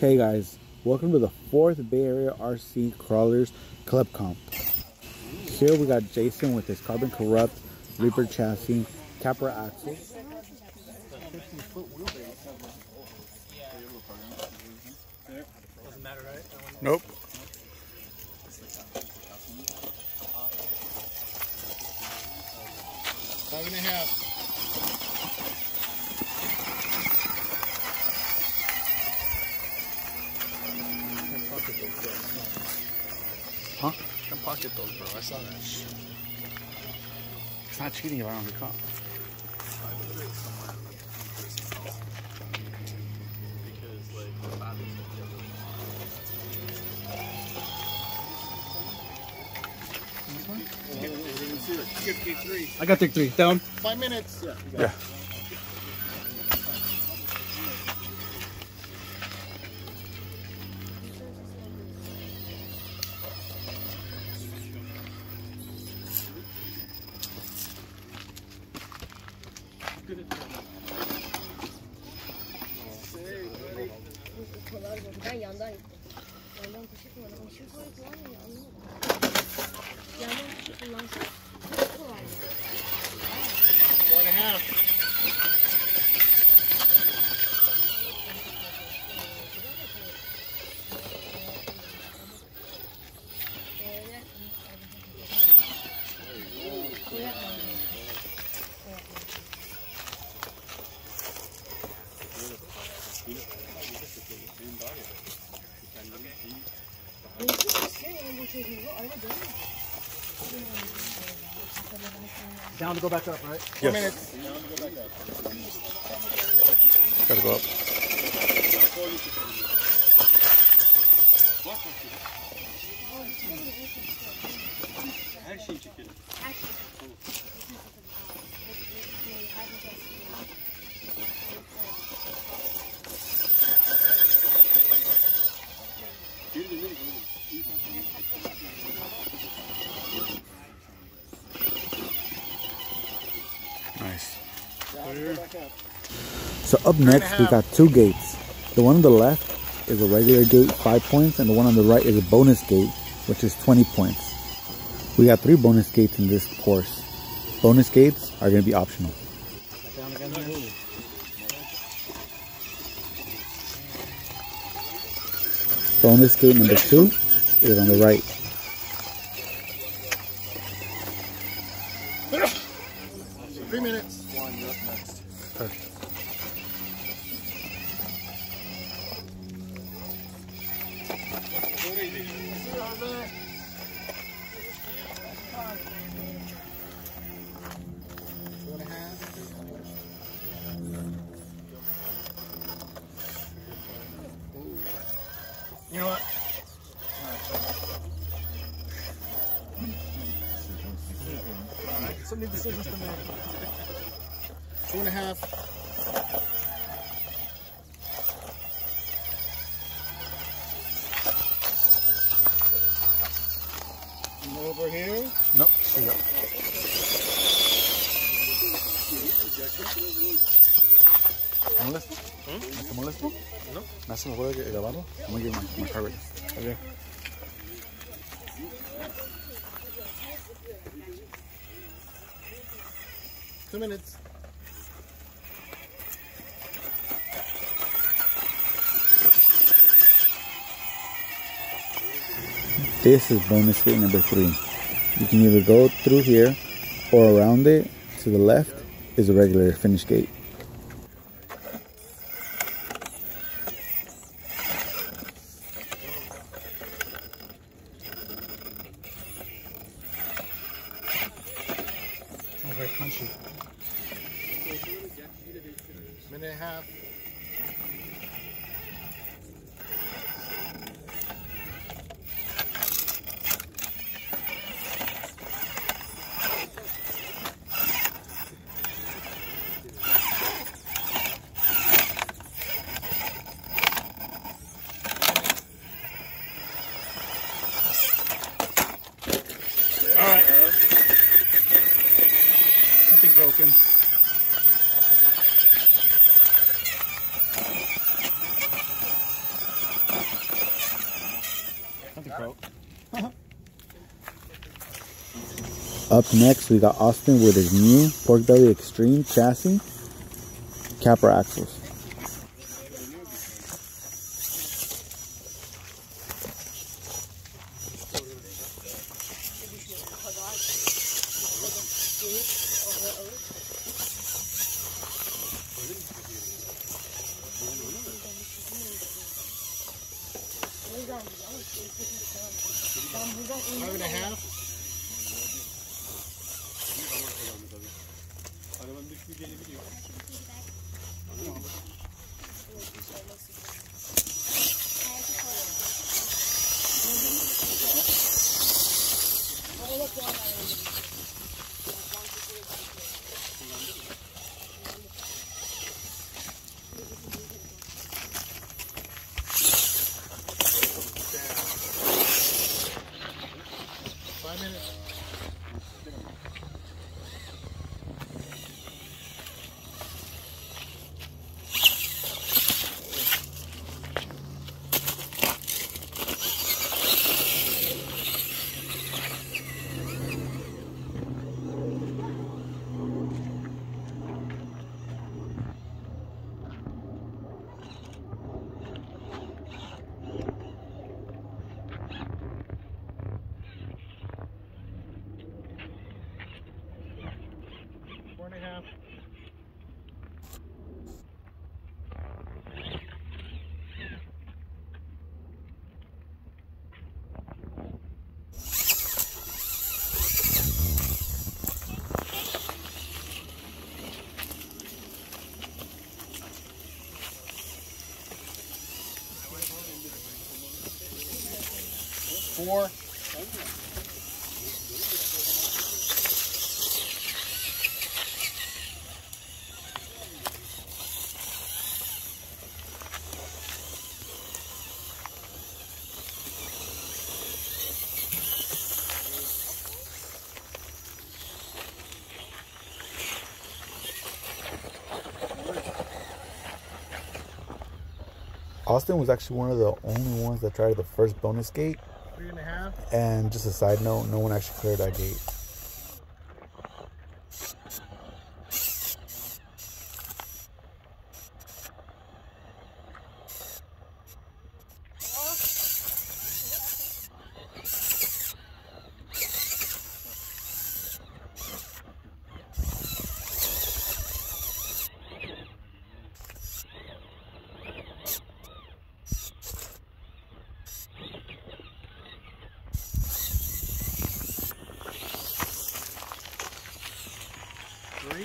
Hey guys, welcome to the fourth Bay Area RC Crawlers Club Comp. Here we got Jason with his Carbon Corrupt Reaper chassis, Capra axle. Nope. Five and a half. Huh? Can pocket those, bro. I saw that. It's not cheating if I don't get caught. Fifty-three. I got take three. Down. Five minutes. Yeah. you got Yeah. Ben yandan gittim. Yandan kuşu kullandım. Şu koyu kullanmıyor anlamadım. Yandan kuşu kullansın. Çok kolay. Four and a half. Down to go back up, right? Four minutes. Gotta go up. So up next we got two gates. The one on the left is a regular gate, 5 points, and the one on the right is a bonus gate, which is 20 points. We got three bonus gates in this course. Bonus gates are going to be optional. Down again. Here. Bonus gate number two is on the right. Three and a half. You know what? Some need decisions to make. Two and a half. Over here. Nope. Here you go. ¿Te molesta? Hmm? ¿Te molesta? No. ¿Me hace mejor grabarlo? I'm gonna give my, my car. Okay. Two minutes. This is bonus gate number three. You can either go through here or around it to the left is a regular finish gate. Sounds very punchy. Minute and a half. Something broken. Up next, we got Austin with his new Pork Belly Extreme chassis Capra axles. 怖いよ。Four. Austin was actually one of the only ones that tried the first bonus gate. And just a side note, no one actually cleared that gate. Three.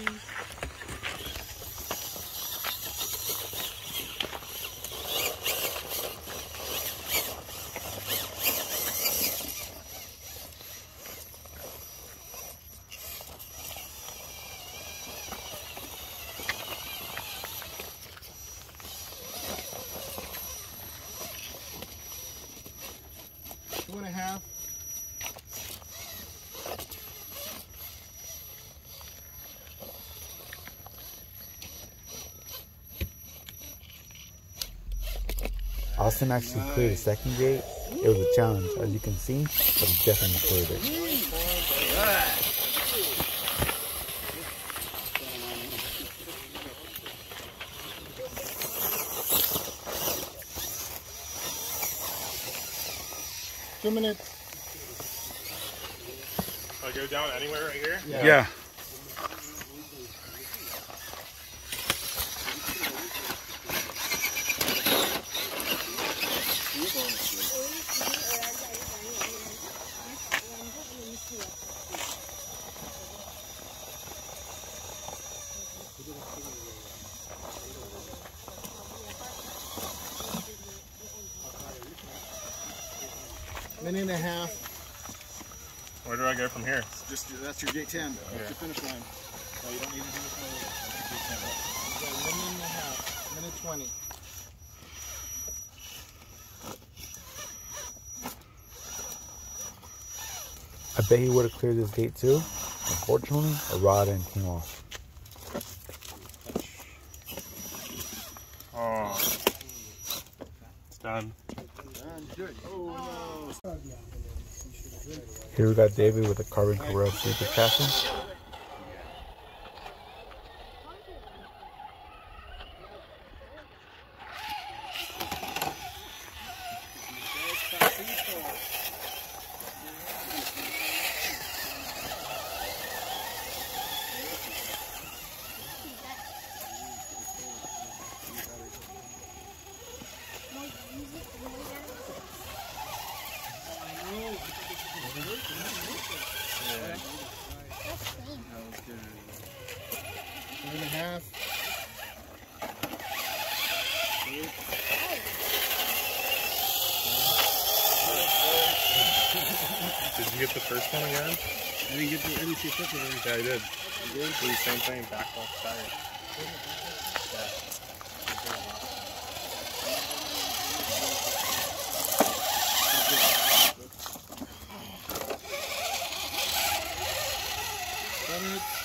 Two and a half. Austin actually cleared the second gate. It was a challenge, as you can see, but he definitely cleared it. Two minutes. I go down anywhere right here? Yeah. Minute and a half. Where do I go from here? Just that's your gate ten. That's your finish line. So you don't need to do this no That's your gate ten. You got a minute and a half. Minute twenty. I bet he would have cleared this gate too. Unfortunately, a rod end came off. Oh. It's done. Here we got David with a carbon corrupt super casting. Two and a half. Did you get the first one again? I didn't get the, didn't see a picture of it. Yeah, I did. You did? Do the same thing, back left side. Seven. Two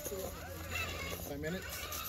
Five minutes.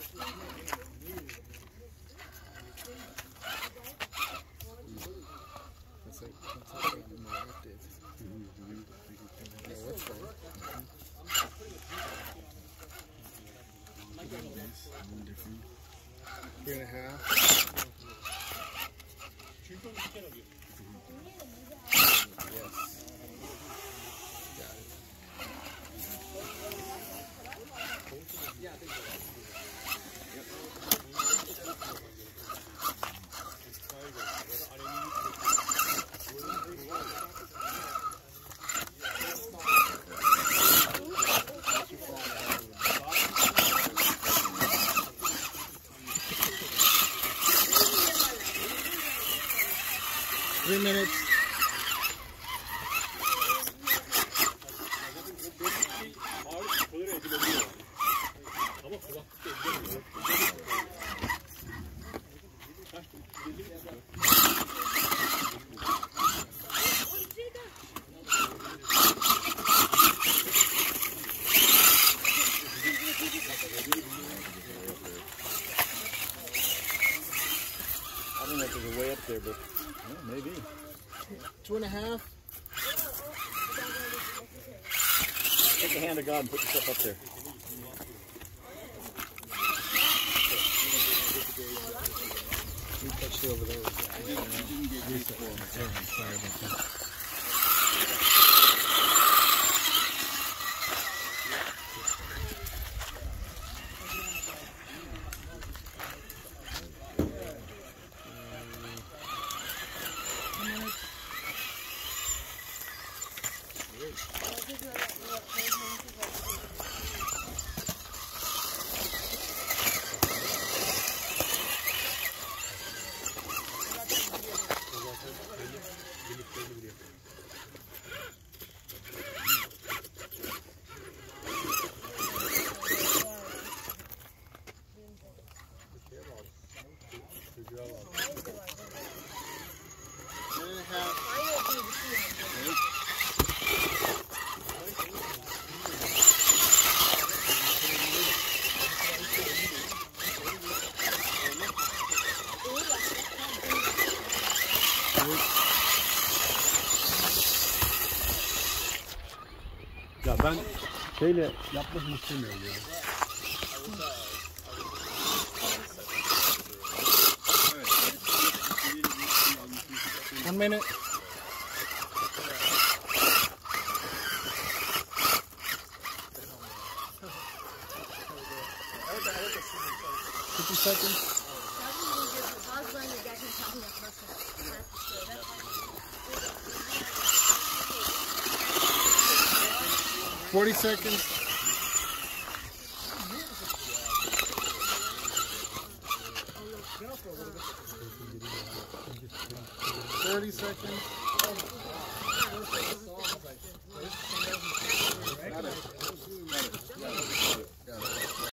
Yeah, that's cool. Mm Three and a half. Yeah, maybe. Two and a half. Take the hand of God and put yourself up there. You touched it over there. Minute and a half. Ya ben şeyle yapmasını istemiyorum ya. One minute. Fifty seconds. Bazılarını 40 seconds. Thirty seconds.